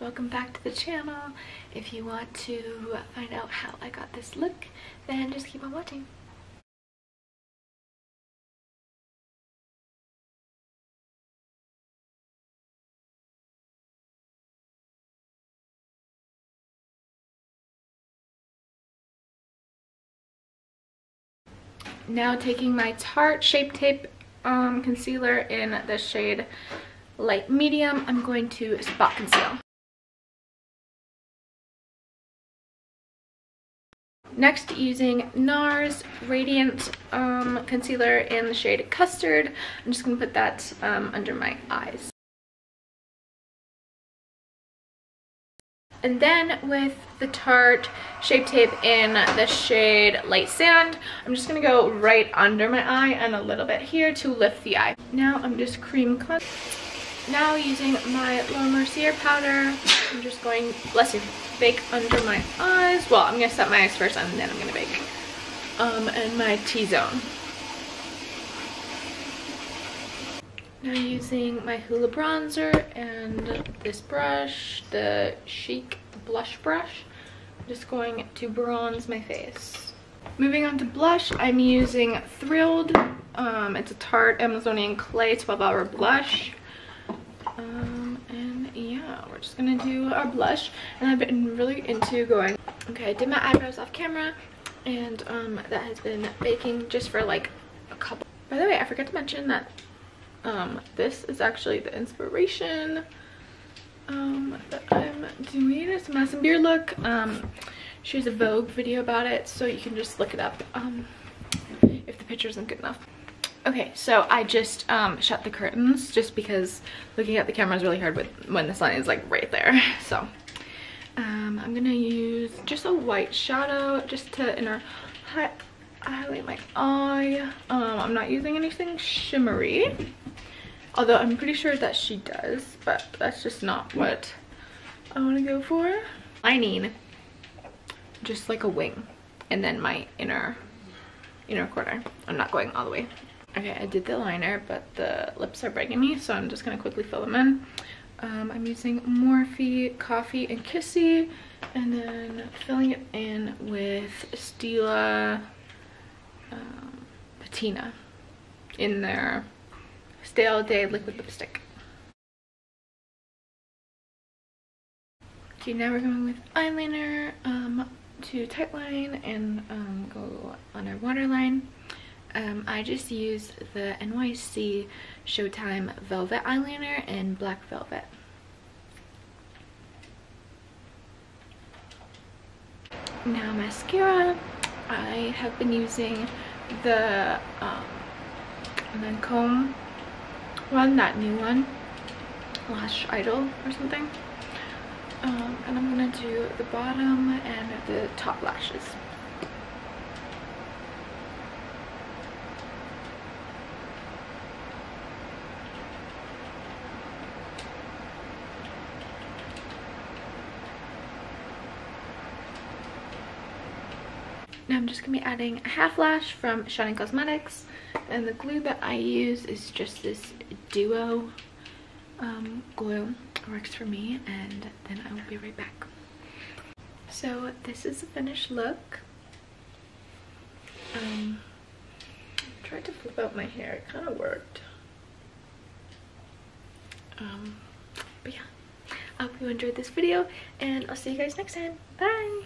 welcome back to the channel. If you want to find out how I got this look, then just keep on watching. Now taking my Tarte Shape Tape um, concealer in the shade Light Medium, I'm going to spot conceal. Next, using NARS Radiant um, Concealer in the shade Custard, I'm just going to put that um, under my eyes. And then with the Tarte Shape Tape in the shade Light Sand, I'm just going to go right under my eye and a little bit here to lift the eye. Now I'm just cream cut. Now using my Laura Mercier powder, I'm just going, bless you, bake under my eyes. Well, I'm going to set my eyes first and then I'm going to bake. Um, and my T-zone. Now using my Hoola bronzer and this brush, the Chic blush brush. I'm just going to bronze my face. Moving on to blush, I'm using Thrilled. Um, it's a Tarte Amazonian Clay 12 Hour Blush. Um, and yeah, we're just gonna do our blush. And I've been really into going, okay, I did my eyebrows off camera and um, that has been baking just for like a couple. By the way, I forgot to mention that um, this is actually the inspiration um, that I'm doing. It's a and Beer look. Um, she has a Vogue video about it, so you can just look it up um, if the picture isn't good enough. Okay, so I just um, shut the curtains just because looking at the camera is really hard with, when the sun is like right there. So um, I'm gonna use just a white shadow just to inner highlight my eye. Um, I'm not using anything shimmery. Although I'm pretty sure that she does, but that's just not what I want to go for. Lining, just like a wing, and then my inner inner corner. I'm not going all the way. Okay, I did the liner, but the lips are breaking me, so I'm just gonna quickly fill them in. Um, I'm using Morphe Coffee and Kissy, and then filling it in with Stila um, Patina in there. Stay All Day Liquid Lipstick. Okay, now we're going with eyeliner um, to tightline and um, go on our waterline. Um, I just use the NYC Showtime Velvet Eyeliner in Black Velvet. Now mascara. I have been using the um, Lancome one, that new one, Lash Idôle or something. Um, and I'm gonna do the bottom and the top lashes. Now I'm just going to be adding a half lash from Shining Cosmetics. And the glue that I use is just this Duo um, glue. It works for me. And then I will be right back. So this is the finished look. Um, I tried to flip out my hair. It kind of worked. Um, but yeah. I hope you enjoyed this video. And I'll see you guys next time. Bye!